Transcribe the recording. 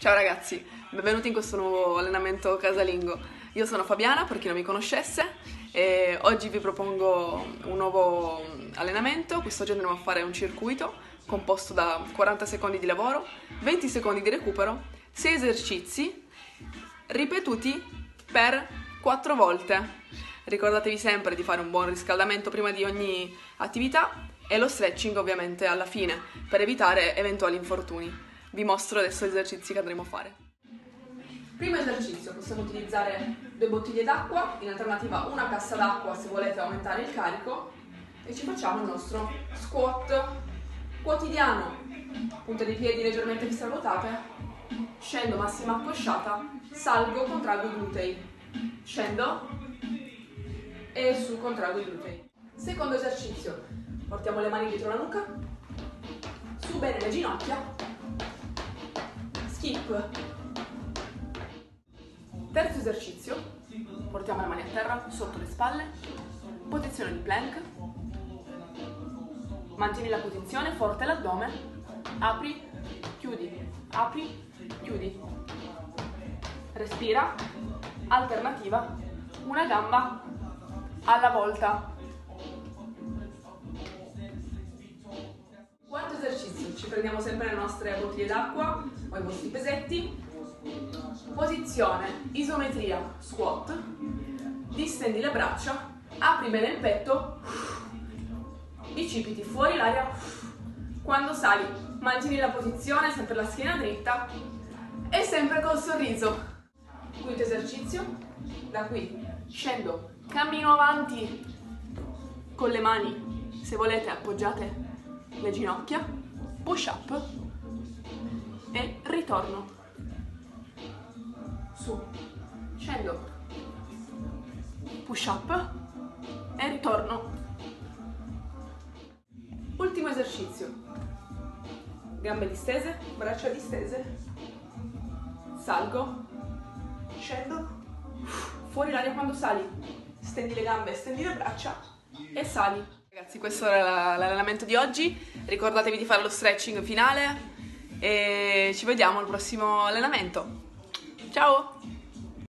Ciao ragazzi, benvenuti in questo nuovo allenamento casalingo. Io sono Fabiana, per chi non mi conoscesse, e oggi vi propongo un nuovo allenamento. Quest'oggi andremo a fare un circuito composto da 40 secondi di lavoro, 20 secondi di recupero, 6 esercizi ripetuti per 4 volte. Ricordatevi sempre di fare un buon riscaldamento prima di ogni attività e lo stretching ovviamente alla fine per evitare eventuali infortuni. Vi mostro adesso gli esercizi che andremo a fare. Primo esercizio, possiamo utilizzare due bottiglie d'acqua, in alternativa una cassa d'acqua se volete aumentare il carico e ci facciamo il nostro squat quotidiano. Punte dei piedi leggermente ruotate, scendo massima accosciata, salgo, contraggo i glutei, scendo e su contraggo i glutei. Secondo esercizio, portiamo le mani dietro la nuca, su bene le ginocchia, skip. Terzo esercizio, portiamo le mani a terra, sotto le spalle, posizione di plank, mantieni la posizione, forte l'addome, apri, chiudi, apri, chiudi. Respira, alternativa, una gamba alla volta. Quarto ci prendiamo sempre le nostre bottiglie d'acqua o i vostri pesetti. Posizione, isometria, squat. Distendi le braccia, apri bene il petto, bicipiti fuori l'aria. Quando sali, mantieni la posizione, sempre la schiena dritta e sempre col sorriso. Quinto esercizio, da qui scendo, cammino avanti con le mani, se volete appoggiate le ginocchia, push up e ritorno. Su, scendo, push up e ritorno. Ultimo esercizio. Gambe distese, braccia distese. Salgo, scendo, fuori l'aria quando sali. Stendi le gambe, stendi le braccia e sali. Ragazzi, questo era l'allenamento di oggi. Ricordatevi di fare lo stretching finale e ci vediamo al prossimo allenamento. Ciao!